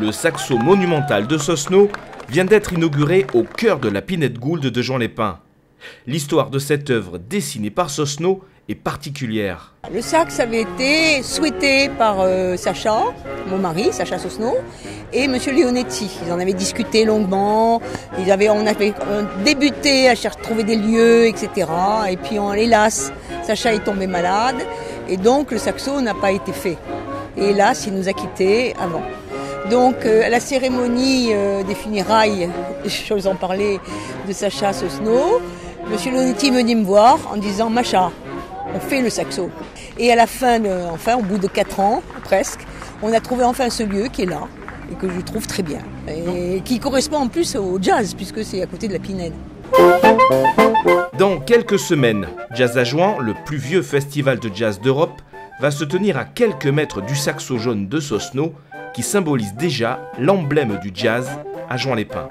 Le saxo monumental de Sosno vient d'être inauguré au cœur de la Pinette Gould de Jean Lépin. L'histoire de cette œuvre dessinée par Sosno est particulière. Le sax avait été souhaité par euh, Sacha, mon mari, Sacha Sosno, et Monsieur Leonetti. Ils en avaient discuté longuement. Ils avaient, on avait débuté à chercher, trouver des lieux, etc. Et puis, hélas, Sacha est tombé malade, et donc le saxo n'a pas été fait. Et hélas, il nous a quittés avant. Donc euh, la cérémonie des funérailles, je vous en parlais, de Sacha Sosno, Monsieur Leonetti me dit me voir en disant Macha, on fait le saxo. Et à la fin, enfin, au bout de 4 ans, presque, on a trouvé enfin ce lieu qui est là et que je trouve très bien. Et qui correspond en plus au jazz, puisque c'est à côté de la Pinède. Dans quelques semaines, Jazz à Juin, le plus vieux festival de jazz d'Europe, va se tenir à quelques mètres du saxo jaune de Sosno qui symbolise déjà l'emblème du jazz à Jean Lépin.